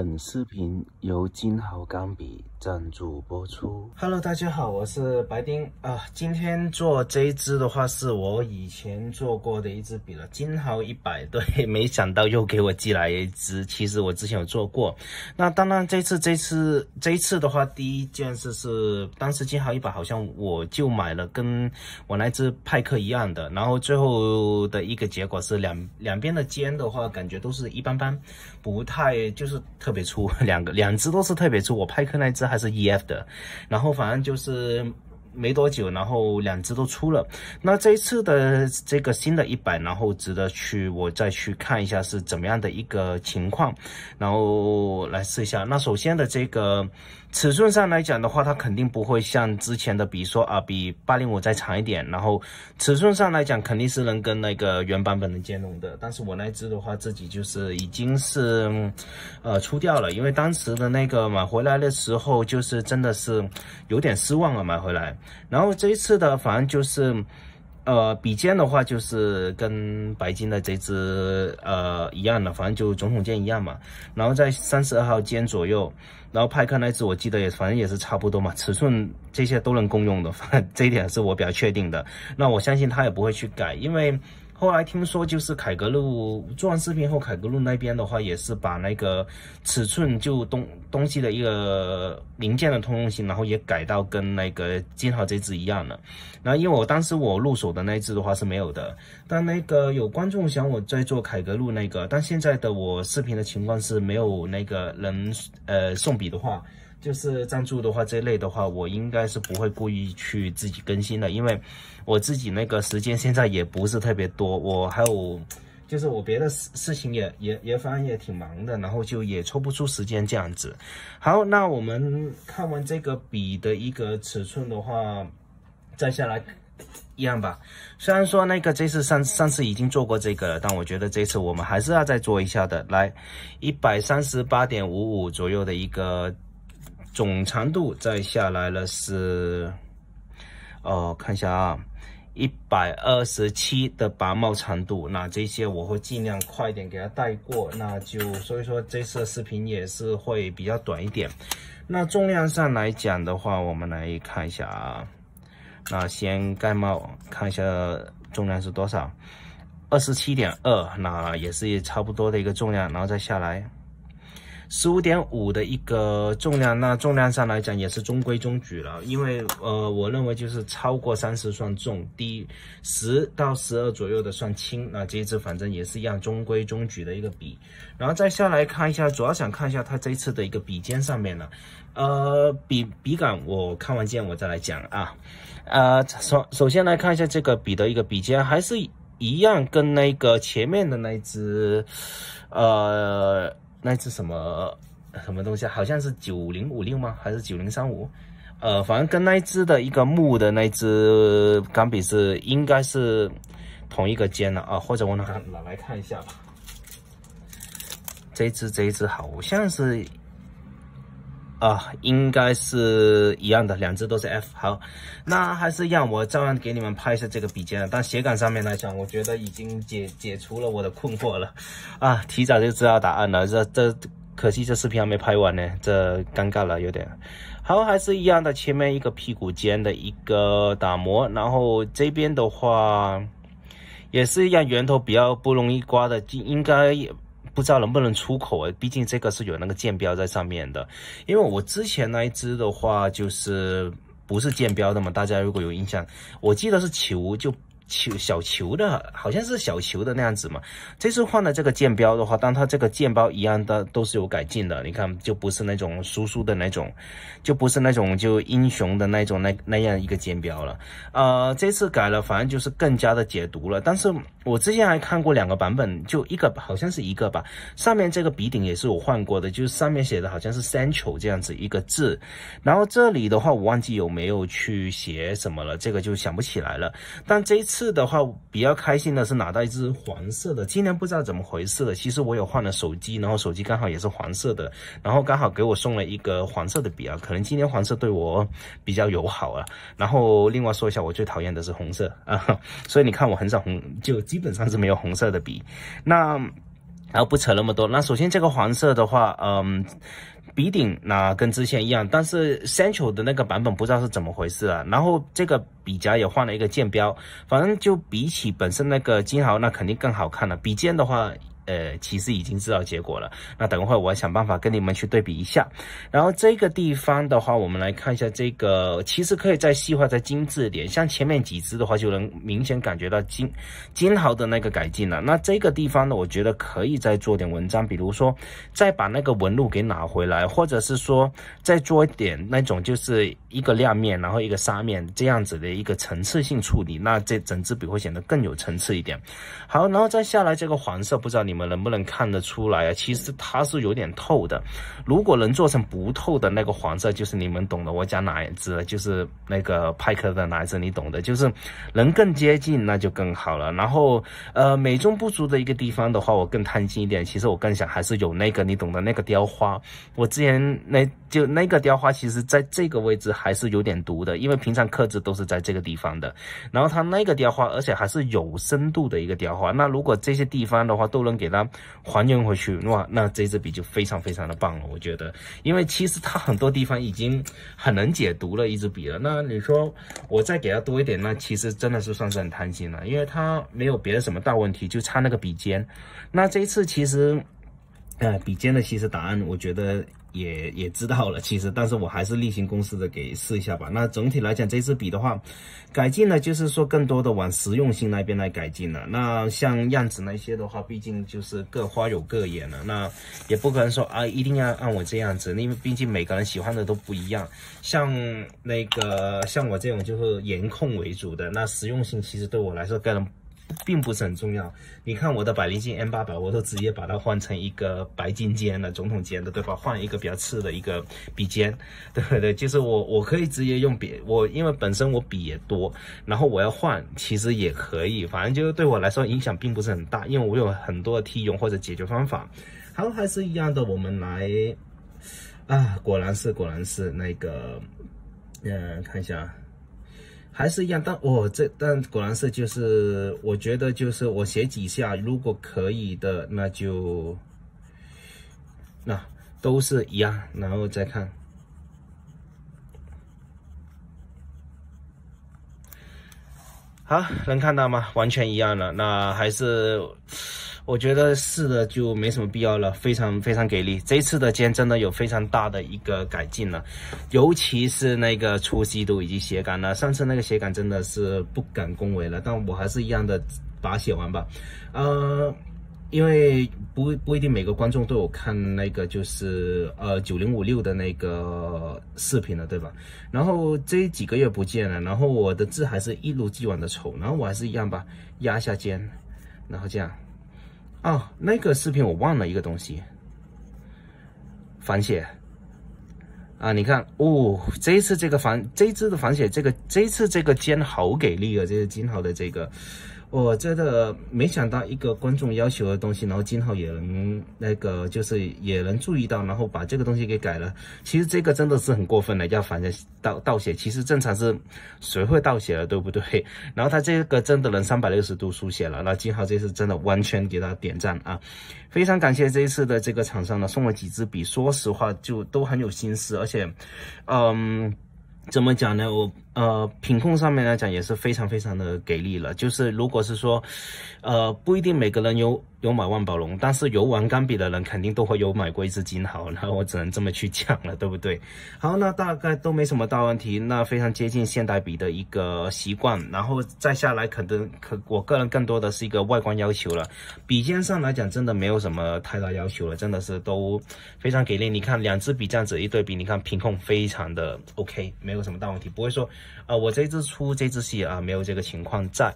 本视频由金豪钢笔赞助播出。Hello，大家好，我是白丁啊。今天做这一支的话，是我以前做过的一支笔了，金豪一百。对，没想到又给我寄来一支。其实我之前有做过。那当然，这次这次这一次的话，第一件事是，当时金豪一百好像我就买了跟我那支派克一样的，然后最后的一个结果是两两边的尖的话，感觉都是一般般，不太就是特特别粗，两个两只都是特别粗。我拍克那只。还是 EF 的，然后反正就是没多久，然后两只都出了。那这一次的这个新的一百，然后值得去我再去看一下是怎么样的一个情况，然后来试一下。那首先的这个。尺寸上来讲的话，它肯定不会像之前的，比如说啊，比八零五再长一点。然后尺寸上来讲，肯定是能跟那个原版本的兼容的。但是我那只的话，自己就是已经是，呃，出掉了。因为当时的那个买回来的时候，就是真的是有点失望了买回来。然后这一次的，反正就是。呃，笔尖的话就是跟白金的这支呃一样的，反正就总统尖一样嘛。然后在三十二号尖左右，然后派克那支我记得也反正也是差不多嘛，尺寸这些都能共用的，反正这一点是我比较确定的。那我相信他也不会去改，因为。后来听说，就是凯格路做完视频后，凯格路那边的话也是把那个尺寸就东东西的一个零件的通用性，然后也改到跟那个金豪这支一样的。然后因为我当时我入手的那一支的话是没有的，但那个有观众想我在做凯格路那个，但现在的我视频的情况是没有那个人呃送笔的话。就是赞助的话，这类的话，我应该是不会故意去自己更新的，因为我自己那个时间现在也不是特别多，我还有就是我别的事事情也也也反正也挺忙的，然后就也抽不出时间这样子。好，那我们看完这个笔的一个尺寸的话，再下来一样吧。虽然说那个这次上上次已经做过这个了，但我觉得这次我们还是要再做一下的。来，一百三十八点五五左右的一个。总长度再下来了是，哦，看一下啊，一百二十七的拔帽长度。那这些我会尽量快一点给它带过。那就所以说这次的视频也是会比较短一点。那重量上来讲的话，我们来看一下啊。那先盖帽看一下重量是多少，二十七点二，那也是差不多的一个重量，然后再下来。十五点五的一个重量，那重量上来讲也是中规中矩了，因为呃，我认为就是超过三十算重，低十到十二左右的算轻。那这一支反正也是一样中规中矩的一个笔，然后再下来看一下，主要想看一下它这次的一个笔尖上面呢，呃，笔笔杆我看完键我再来讲啊，呃，首首先来看一下这个笔的一个笔尖，还是一样跟那个前面的那只，呃。那只什么什么东西啊？好像是九零五六吗？还是九零三五？呃，反正跟那一只的一个木的那只钢笔是应该是同一个尖的啊，或者我拿拿来看一下吧。这一只这一只好像是啊，应该是一样的，两只都是 F。好，那还是让，我照样给你们拍一下这个笔尖。但写感上面来讲，我觉得已经解解除了我的困惑了啊，提早就知道答案了。这这。可惜这视频还没拍完呢，这尴尬了有点。好，还是一样的，前面一个屁股尖的一个打磨，然后这边的话也是一样，圆头比较不容易刮的，应该也不知道能不能出口啊？毕竟这个是有那个剑标在上面的。因为我之前那一只的话就是不是剑标的嘛，大家如果有印象，我记得是球就。球小球的，好像是小球的那样子嘛。这次换了这个剑标的话，但它这个剑标一样的都是有改进的。你看，就不是那种叔叔的那种，就不是那种就英雄的那种那那样一个剑标了。呃，这次改了，反正就是更加的解读了。但是我之前还看过两个版本，就一个好像是一个吧。上面这个笔顶也是我换过的，就是上面写的好像是三球这样子一个字。然后这里的话，我忘记有没有去写什么了，这个就想不起来了。但这一次。次的话比较开心的是拿到一支黄色的，今年不知道怎么回事的。其实我有换了手机，然后手机刚好也是黄色的，然后刚好给我送了一个黄色的笔啊，可能今年黄色对我比较友好啊。然后另外说一下，我最讨厌的是红色啊，所以你看我很少红，就基本上是没有红色的笔。那然后不扯那么多，那首先这个黄色的话，嗯，笔顶那跟之前一样，但是 Central 的那个版本不知道是怎么回事啊。然后这个笔夹也换了一个剑标，反正就比起本身那个金豪，那肯定更好看了。笔尖的话。呃，其实已经知道结果了。那等会我想办法跟你们去对比一下。然后这个地方的话，我们来看一下这个，其实可以再细化、再精致一点。像前面几支的话，就能明显感觉到金金豪的那个改进了。那这个地方呢，我觉得可以再做点文章，比如说再把那个纹路给拿回来，或者是说再做一点那种就是一个亮面，然后一个沙面这样子的一个层次性处理，那这整支笔会显得更有层次一点。好，然后再下来这个黄色，不知道你们。们能不能看得出来啊？其实它是有点透的。如果能做成不透的那个黄色，就是你们懂的。我讲哪一只？就是那个派克的哪一只？你懂的。就是能更接近，那就更好了。然后呃，美中不足的一个地方的话，我更贪心一点。其实我更想还是有那个你懂的那个雕花。我之前那就那个雕花，其实在这个位置还是有点毒的，因为平常刻字都是在这个地方的。然后它那个雕花，而且还是有深度的一个雕花。那如果这些地方的话都能给它还原回去哇，那这支笔就非常非常的棒了，我觉得，因为其实它很多地方已经很能解读了一支笔了。那你说我再给它多一点，那其实真的是算是很贪心了，因为它没有别的什么大问题，就差那个笔尖。那这一次其实，呃，笔尖的其实答案，我觉得。也也知道了，其实，但是我还是例行公事的给试一下吧。那总体来讲，这支笔的话，改进呢，就是说更多的往实用性那边来改进了。那像样子那些的话，毕竟就是各花有各眼了，那也不可能说啊，一定要按我这样子，因为毕竟每个人喜欢的都不一样。像那个像我这种就是颜控为主的，那实用性其实对我来说个人。并不是很重要。你看我的百灵镜 M 八百，我都直接把它换成一个白金尖的总统尖的，对吧？换一个比较次的一个笔尖，对不对？就是我我可以直接用笔，我因为本身我笔也多，然后我要换其实也可以，反正就是对我来说影响并不是很大，因为我有很多的替用或者解决方法。好，还是一样的，我们来啊，果然是果然是那个，嗯，看一下。还是一样，但我这但果然是就是，我觉得就是我写几下，如果可以的，那就那都是一样，然后再看，好，能看到吗？完全一样了，那还是。我觉得是的，就没什么必要了，非常非常给力。这次的肩真的有非常大的一个改进了，尤其是那个粗细度以及斜感了。上次那个斜感真的是不敢恭维了，但我还是一样的把它写完吧。呃，因为不不一定每个观众都有看那个就是呃九零五六的那个视频了，对吧？然后这几个月不见了，然后我的字还是一如既往的丑，然后我还是一样吧，压下肩，然后这样。哦，那个视频我忘了一个东西，仿写啊！你看哦，这一次这个仿这一次的仿写，这个这一次这个肩好给力啊！这个金豪的这个。我真的没想到一个观众要求的东西，然后金浩也能那个就是也能注意到，然后把这个东西给改了。其实这个真的是很过分的，要反着倒倒写。其实正常是谁会倒写了，对不对？然后他这个真的能三百六十度书写了，那金浩这次真的完全给他点赞啊！非常感谢这一次的这个厂商呢，送了几支笔，说实话就都很有心思，而且，嗯。怎么讲呢？我呃，品控上面来讲也是非常非常的给力了。就是如果是说，呃，不一定每个人有。有买万宝龙，但是有玩钢笔的人肯定都会有买过一支金豪，然后我只能这么去讲了，对不对？好，那大概都没什么大问题，那非常接近现代笔的一个习惯，然后再下来可能可我个人更多的是一个外观要求了，笔尖上来讲真的没有什么太大要求了，真的是都非常给力。你看两支笔这样子一对比，你看品控非常的 OK，没有什么大问题，不会说啊我这支粗这支细啊没有这个情况在。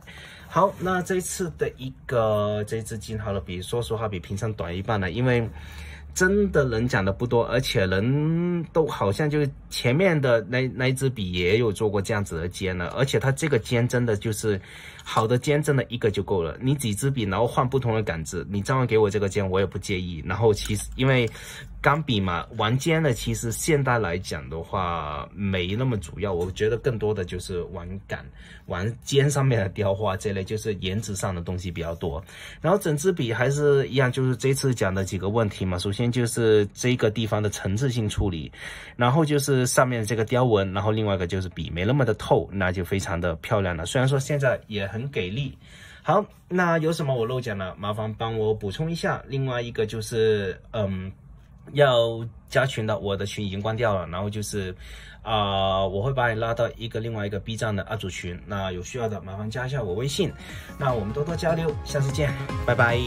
好，那这次的一个这支金豪的笔，说实话比平常短一半了，因为真的人讲的不多，而且人都好像就前面的那那一支笔也有做过这样子的尖了，而且它这个尖真的就是好的尖，真的一个就够了。你几支笔然后换不同的杆子，你照样给我这个尖，我也不介意。然后其实因为。钢笔嘛，玩尖的其实现代来讲的话没那么主要，我觉得更多的就是玩感、玩尖上面的雕花这类，就是颜值上的东西比较多。然后整支笔还是一样，就是这次讲的几个问题嘛。首先就是这个地方的层次性处理，然后就是上面这个雕纹，然后另外一个就是笔没那么的透，那就非常的漂亮了。虽然说现在也很给力。好，那有什么我漏讲了，麻烦帮我补充一下。另外一个就是，嗯。要加群的，我的群已经关掉了。然后就是，啊，我会把你拉到一个另外一个 B 站的 UP 主群。那有需要的，麻烦加一下我微信。那我们多多交流，下次见，拜拜。